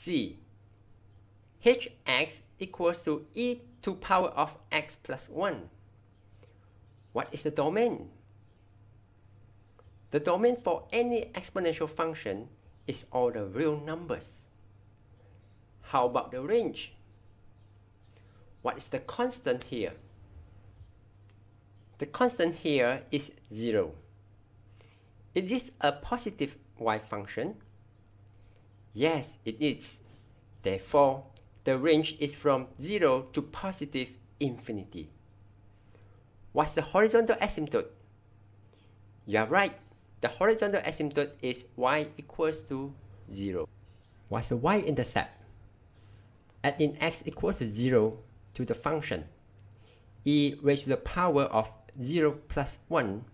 see hx equals to e to power of x plus 1. What is the domain? The domain for any exponential function is all the real numbers. How about the range? What is the constant here? The constant here is 0. Is this a positive y function? Yes, it is. Therefore, the range is from 0 to positive infinity. What's the horizontal asymptote? You are right. The horizontal asymptote is y equals to 0. What's the y-intercept? Add in x equals to 0 to the function. e raised to the power of 0 plus 1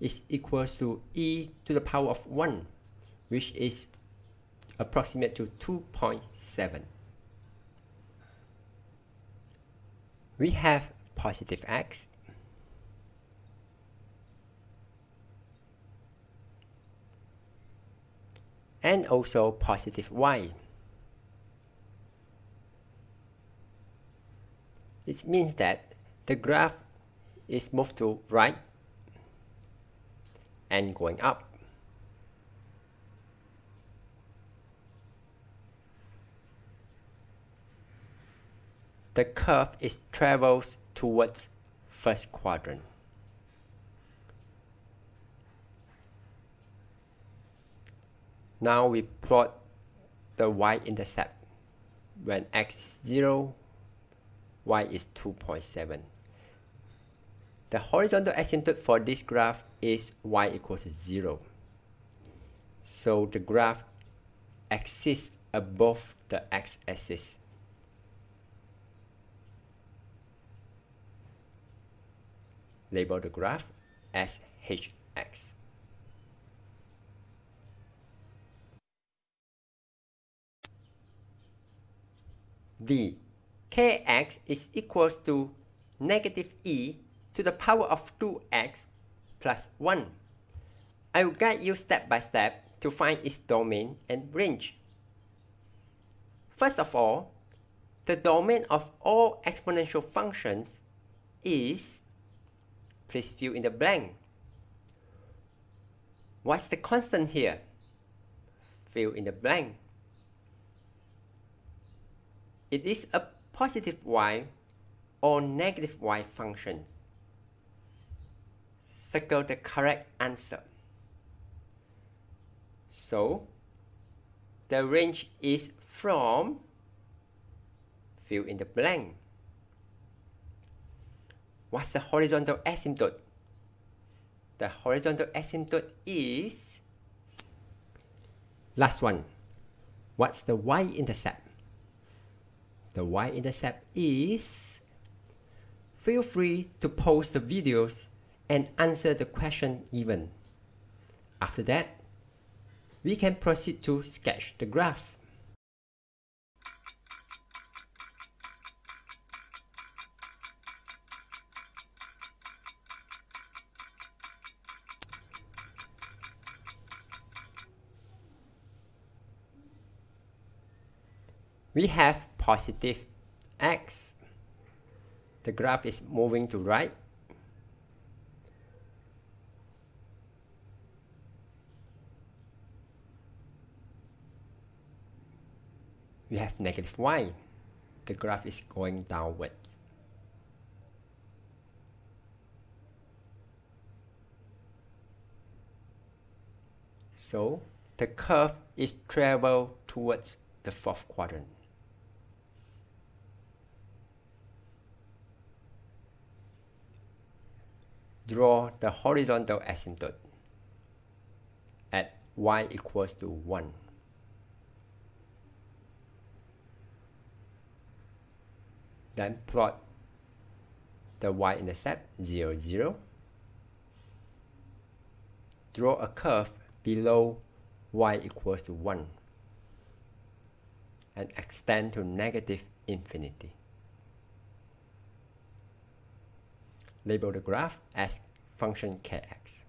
is equals to e to the power of 1, which is approximate to 2.7. We have positive x and also positive y. It means that the graph is moved to right and going up. The curve is travels towards first quadrant. Now we plot the y-intercept when x is 0, y is 2.7. The horizontal asymptote for this graph is y equals to 0. So the graph exists above the x-axis. Label the graph as hx. the kx is equals to negative e to the power of 2x plus 1. I will guide you step by step to find its domain and range. First of all, the domain of all exponential functions is, please fill in the blank. What's the constant here? Fill in the blank. It is a positive y or negative y function. Circle the correct answer. So, the range is from, fill in the blank. What's the horizontal asymptote? The horizontal asymptote is, last one, what's the y-intercept? the y-intercept is feel free to post the videos and answer the question given. After that, we can proceed to sketch the graph. We have positive x. The graph is moving to right. We have negative y. The graph is going downwards. So the curve is travel towards the fourth quadrant. Draw the horizontal asymptote at y equals to 1. Then plot the y-intercept 0, 0. Draw a curve below y equals to 1 and extend to negative infinity. Label the graph as function kx.